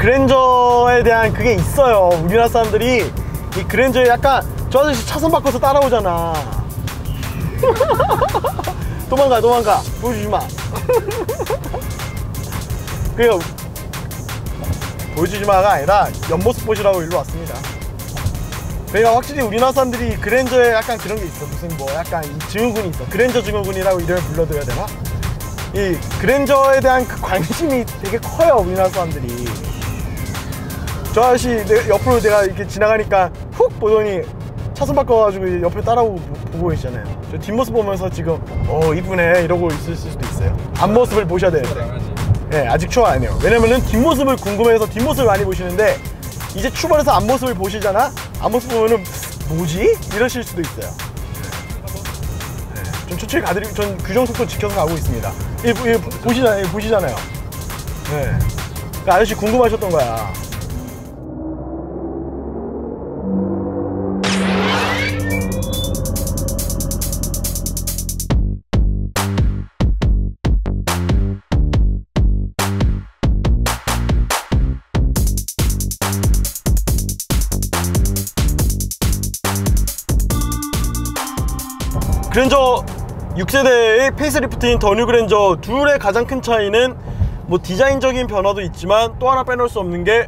그랜저에 대한 그게 있어요. 우리나라 사람들이 이 그랜저에 약간 저 아저씨 차선 바꿔서 따라오잖아. 도망가 도망가. 보여주지 마. 그니까 보여주지 마가 아니라 옆모습 보시라고 일로 왔습니다. 그러니까 확실히 우리나라 사람들이 그랜저에 약간 그런 게 있어. 무슨 뭐 약간 이 증후군이 있어. 그랜저 증후군이라고 이름을 불러드려야 되나? 이 그랜저에 대한 그 관심이 되게 커요 우리나라 사람들이 저 아저씨 내- 옆으로 내가 이렇게 지나가니까 훅 보더니 차선 바꿔가지고 옆에 따라오고 보- 보고 계시잖아요 저 뒷모습 보면서 지금 어 이쁘네 이러고 있을 수도 있어요 앞모습을 보셔야 돼요 네, 아직 안 해요. 왜냐면은 뒷모습을 궁금해서 뒷모습을 많이 보시는데 이제 출발해서 앞모습을 보시잖아? 앞모습 보면은 뭐지? 이러실 수도 있어요. 네, 좀 천천히 가드리고 전 규정 속도 지켜서 가고 있습니다. 이, 이 보시잖아요. 보시잖아요. 네. 그 아저씨 궁금하셨던 거야. 6세대의 facelift인 더뉴 그랜저 둘의 가장 큰 차이는 뭐 디자인적인 변화도 있지만 또 하나 빼놓을 수 없는 게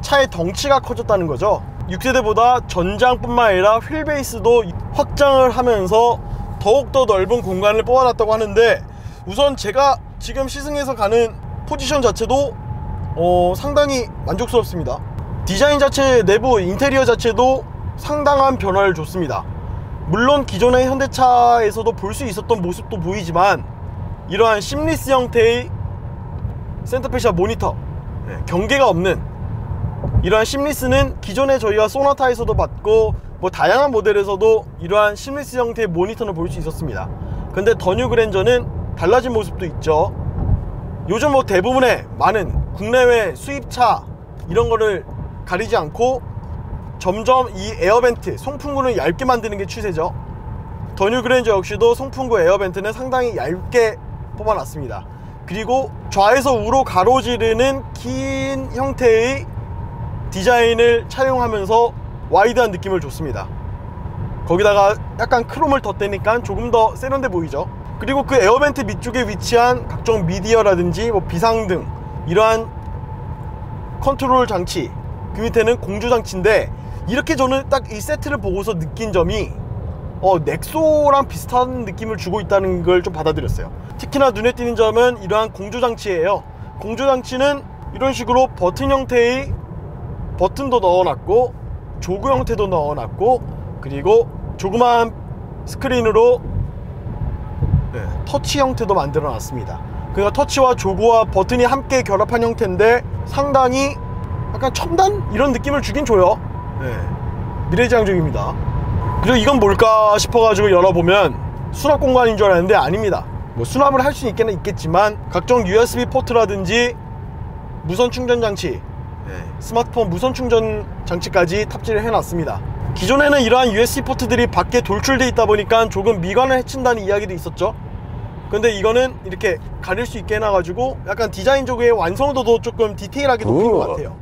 차의 덩치가 커졌다는 거죠. 6세대보다 전장뿐만 아니라 휠베이스도 확장을 하면서 더욱더 넓은 공간을 뽑아놨다고 하는데 우선 제가 지금 시승해서 가는 포지션 자체도 어, 상당히 만족스럽습니다. 디자인 자체 내부 인테리어 자체도 상당한 변화를 줬습니다 물론 기존의 현대차에서도 볼 수 있었던 모습도 보이지만 이러한 심리스 형태의 센터페시아 모니터 네, 경계가 없는 이러한 심리스는 기존에 저희가 소나타에서도 봤고 뭐 다양한 모델에서도 이러한 심리스 형태의 모니터를 볼 수 있었습니다. 근데 더뉴 그랜저는 달라진 모습도 있죠. 요즘 뭐 대부분의 많은 국내외 수입차 이런 거를 가리지 않고 점점 이 air vent 송풍구를 얇게 만드는 게 추세죠. 더뉴 그랜저 역시도 송풍구 air vent는 상당히 얇게 뽑아놨습니다. 그리고 좌에서 우로 가로지르는 긴 형태의 디자인을 차용하면서 wide한 느낌을 줬습니다. 거기다가 약간 크롬을 덧대니까 조금 더 세련돼 보이죠? 그리고 그 air vent 밑쪽에 위치한 각종 미디어라든지 뭐 비상등 이러한 컨트롤 장치 그 밑에는 공조 장치인데 이렇게 저는 딱 이 세트를 보고서 느낀 점이 어 넥소랑 비슷한 느낌을 주고 있다는 걸 좀 받아들였어요. 특히나 눈에 띄는 점은 이러한 공조 장치예요. 공조 장치는 이런 식으로 버튼 형태의 버튼도 넣어놨고 jog 형태도 넣어놨고 그리고 조그마한 스크린으로 네, 터치 형태도 만들어 놨습니다. 그러니까 터치와 조그와 버튼이 함께 결합한 형태인데 상당히 약간 첨단? 이런 느낌을 주긴 줘요 네, 미래지향적입니다. 그리고 이건 뭘까 싶어가지고 열어보면 수납 공간인 줄 알았는데 아닙니다. 뭐 수납을 할 수 있겠는 있겠지만 각종 USB 포트라든지 무선 충전 장치 네, 스마트폰 무선 충전 장치까지 탑재를 해놨습니다. 기존에는 이러한 USB 포트들이 밖에 돌출돼 있다 보니까 조금 미관을 해친다는 이야기도 있었죠. 근데 이거는 이렇게 가릴 수 있게 해놔가지고 약간 디자인적의 완성도도 조금 디테일하게 높인 것 같아요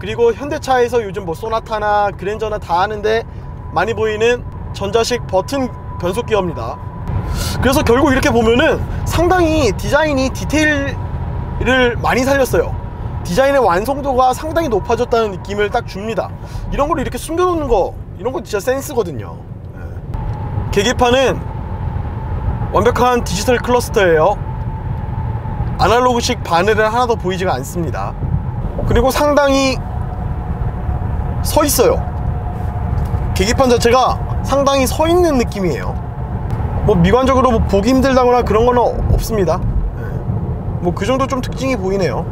그리고 현대차에서 요즘 뭐 소나타나 그랜저나 다 하는데 많이 보이는 전자식 버튼 변속 기어입니다. 그래서 결국 이렇게 보면은 상당히 디자인이 디테일을 많이 살렸어요. 디자인의 완성도가 상당히 높아졌다는 느낌을 딱 줍니다. 이런 걸 이렇게 숨겨놓는 거 이런 거 진짜 센스거든요. 예. 계기판은 완벽한 디지털 클러스터예요. 아날로그식 바늘은 하나도 보이지가 않습니다. 그리고 상당히 서 있어요. 계기판 자체가 상당히 서 있는 느낌이에요. 뭐 미관적으로 뭐 보기 힘들다거나 그런 거는 없습니다. 뭐 그 정도 좀 특징이 보이네요.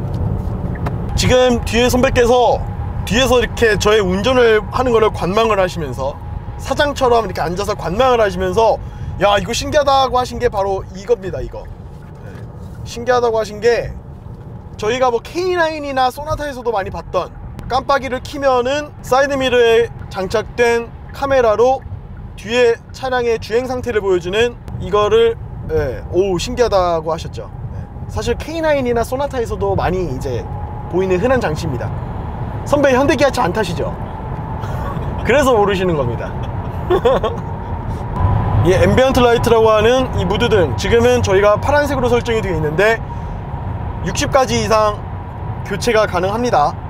지금 뒤에 선배께서 뒤에서 이렇게 저의 운전을 하는 거를 관망을 하시면서 사장처럼 이렇게 앉아서 관망을 하시면서 야 이거 신기하다고 하신 게 바로 이겁니다 이거. 네. 신기하다고 하신 게 저희가 뭐 K9이나 소나타에서도 많이 봤던 깜빡이를 키면은 사이드미러에 장착된 카메라로 뒤에 차량의 주행 상태를 보여주는 이거를 예, 오 신기하다고 하셨죠 예. 사실 K9이나 소나타에서도 많이 이제 보이는 흔한 장치입니다 선배 현대기아차 안 타시죠? 그래서 모르시는 겁니다 이 ambient light라고 하는 이 무드등 지금은 저희가 파란색으로 설정이 되어 있는데 60가지 이상 교체가 가능합니다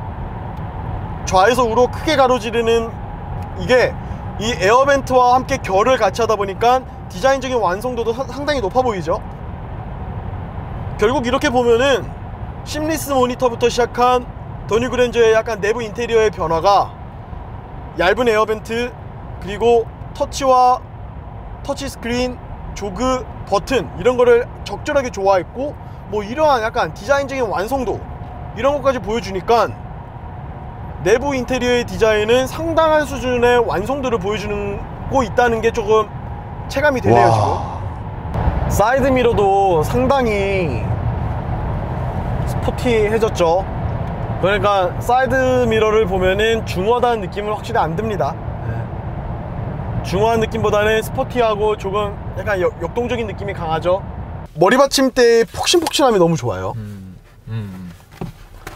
좌에서 우로 크게 가로지르는 이게 이 air vent와 함께 결을 같이 하다 보니까 디자인적인 완성도도 상당히 높아 보이죠? 결국 이렇게 보면은 seamless 모니터부터 시작한 더뉴 그랜저의 약간 내부 인테리어의 변화가 얇은 air vent 그리고 터치와 터치 스크린 jog 버튼 이런 거를 적절하게 조화했고 뭐 이러한 약간 디자인적인 완성도 이런 것까지 보여주니까 내부 인테리어의 디자인은 상당한 수준의 완성도를 보여주고 있다는 게 조금 체감이 되네요 지금. 사이드 미러도 상당히 스포티해졌죠. 그러니까 사이드 미러를 보면은 중후하다는 느낌은 확실히 안 듭니다. 중후한 느낌보다는 스포티하고 조금 약간 역, 역동적인 느낌이 강하죠. 머리 받침대의 폭신폭신함이 너무 좋아요. 음, 음.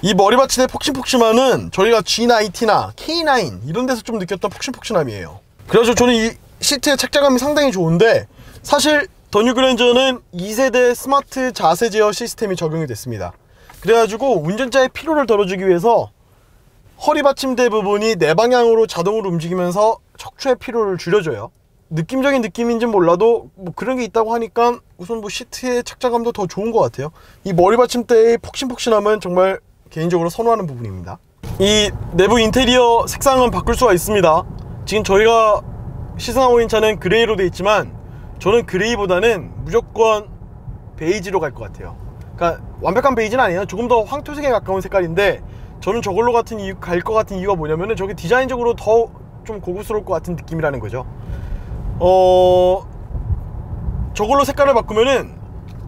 이 머리 받침대 폭신폭신함은 저희가 G90나 K9 이런 데서 좀 느꼈던 폭신폭신함이에요. 그래서 저는 이 시트의 착자감이 상당히 좋은데 사실 더 뉴그랜저는 2세대 스마트 자세 제어 시스템이 적용이 됐습니다. 그래가지고 운전자의 피로를 덜어주기 위해서 허리 받침대 부분이 내 방향으로 자동으로 움직이면서 척추의 피로를 줄여줘요. 느낌적인 느낌인지는 몰라도 뭐 그런 게 있다고 하니까 우선 뭐 시트의 착자감도 더 좋은 것 같아요. 이 머리 받침대의 폭신폭신함은 정말 개인적으로 선호하는 부분입니다. 이 내부 인테리어 색상은 바꿀 수가 있습니다. 지금 저희가 시승하고 있는 차는 gray로 되어 있지만 저는 gray보다는 무조건 베이지로 갈 것 같아요. 그러니까 완벽한 베이지는 아니에요. 조금 더 황토색에 가까운 색깔인데 저는 저걸로 같은 이유 갈 것 같은 이유가 뭐냐면은 저게 디자인적으로 더 좀 고급스러울 것 같은 느낌이라는 거죠. 어 저걸로 색깔을 바꾸면은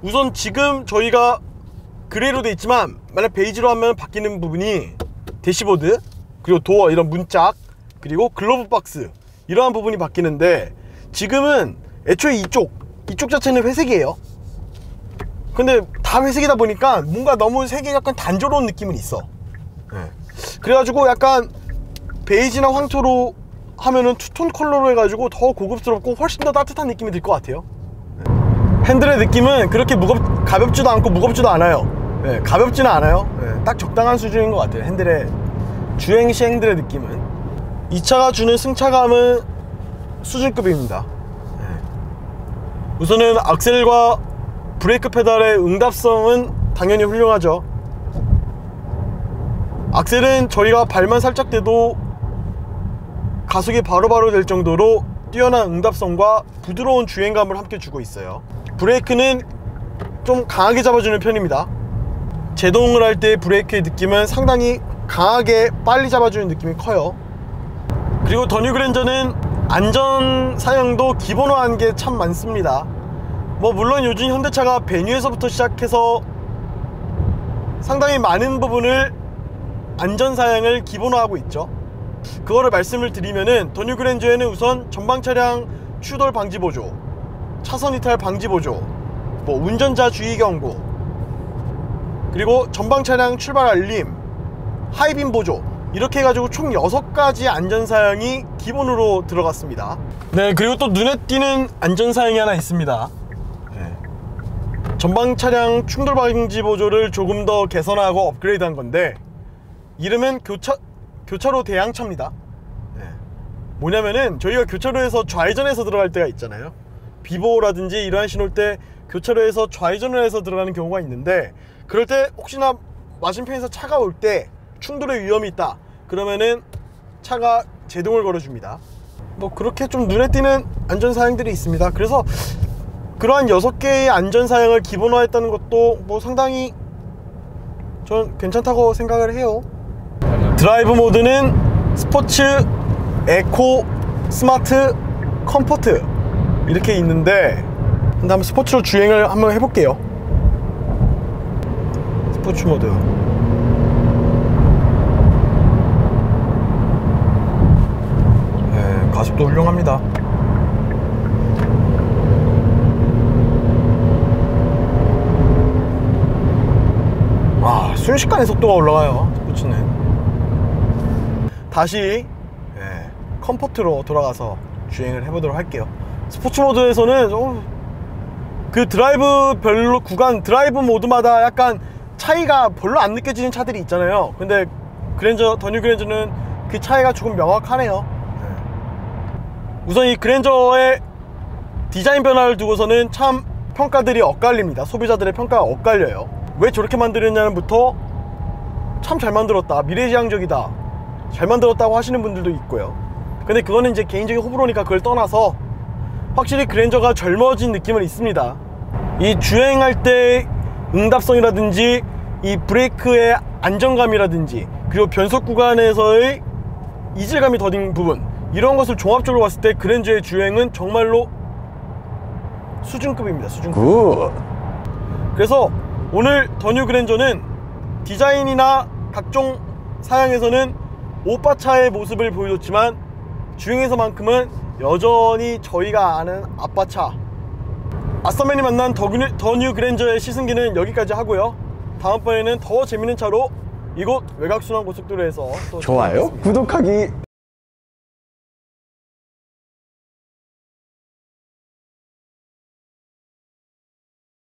우선 지금 저희가 gray로 돼 있지만 만약 베이지로 하면 바뀌는 부분이 대시보드 그리고 도어 이런 문짝 그리고 글로브 박스 이러한 부분이 바뀌는데 지금은 애초에 이쪽 이쪽 자체는 회색이에요 근데 다 회색이다 보니까 뭔가 너무 색이 약간 단조로운 느낌은 있어 네. 그래가지고 약간 베이지나 황토로 하면은 투톤 컬러로 해가지고 더 고급스럽고 훨씬 더 따뜻한 느낌이 들 것 같아요 네. 핸들의 느낌은 그렇게 무겁 가볍지도 않고 무겁지도 않아요 네, 가볍지는 않아요. 네, 딱 적당한 수준인 것 같아요. 핸들의 주행 시 핸들의 느낌은. 이 차가 주는 승차감은 수준급입니다. 네. 우선은 악셀과 브레이크 페달의 응답성은 당연히 훌륭하죠. 악셀은 저희가 발만 살짝 대도 가속이 바로바로 될 정도로 뛰어난 응답성과 부드러운 주행감을 함께 주고 있어요. 브레이크는 좀 강하게 잡아주는 편입니다 제동을 할 때 브레이크의 느낌은 상당히 강하게 빨리 잡아주는 느낌이 커요. 그리고 더 뉴그랜저는 안전 사양도 기본화한 게 참 많습니다. 뭐 물론 요즘 현대차가 배뉴에서부터 시작해서 상당히 많은 부분을 안전 사양을 기본화하고 있죠. 그거를 말씀을 드리면은 더 뉴 그랜저에는 우선 전방 차량 추돌 방지 보조 차선 이탈 방지 보조 뭐 운전자 주의 경고 그리고 전방 차량 출발 알림 high beam 보조 이렇게 해가지고 총 6가지 안전사양이 기본으로 들어갔습니다. 네 그리고 또 눈에 띄는 안전사양이 하나 있습니다. 전방 차량 충돌 방지 보조를 조금 더 개선하고 업그레이드 한 건데 이름은 교차, 교차로 대항차입니다. 네. 뭐냐면은 저희가 교차로에서 좌회전해서 들어갈 때가 있잖아요. 비보라든지 이러한 신호일 때 교차로에서 좌회전을 해서 들어가는 경우가 있는데 그럴 때 혹시나 맞은편에서 차가 올 때 충돌의 위험이 있다. 그러면은 차가 제동을 걸어줍니다. 뭐 그렇게 좀 눈에 띄는 안전사항들이 있습니다. 그래서 그러한 6개의 안전사양을 기본화했다는 것도 뭐 상당히 전 괜찮다고 생각을 해요. 드라이브 모드는 스포츠, eco, smart, comfort 이렇게 있는데 한번 스포츠로 주행을 한번 해볼게요 스포츠 모드 네, 가속도 훌륭합니다. 순식간에 속도가 올라가요 스포츠는. 다시 예, comfort로 돌아가서 주행을 해보도록 할게요. 스포츠 모드에서는 어, 그 드라이브 별로 구간 드라이브 모드마다 약간 차이가 별로 안 느껴지는 차들이 있잖아요. 근데 그랜저 더뉴 그랜저는 그 차이가 조금 명확하네요. 예. 우선 이 그랜저의 디자인 변화를 두고서는 참 평가들이 엇갈립니다. 소비자들의 평가가 엇갈려요. 왜 저렇게 만들었냐는부터 참 잘 만들었다. 미래지향적이다. 잘 만들었다고 하시는 분들도 있고요. 근데 그거는 이제 개인적인 호불호니까 그걸 떠나서 확실히 그랜저가 젊어진 느낌은 있습니다. 이 주행할 때 응답성이라든지 이 브레이크의 안정감이라든지 그리고 변속 구간에서의 이질감이 더딘 부분 이런 것을 종합적으로 봤을 때 그랜저의 주행은 정말로 수준급입니다 수준급. Good. 그래서 오늘 더뉴 그랜저는 디자인이나 각종 사양에서는 오빠차의 모습을 보여줬지만 주행에서만큼은 여전히 저희가 아는 아빠차. 아싸맨이 만난 더뉴, 더뉴 그랜저의 시승기는 여기까지 하고요 다음번에는 더 재밌는 차로 이곳 외곽순환 고속도로에서 또 좋아요. 구독하기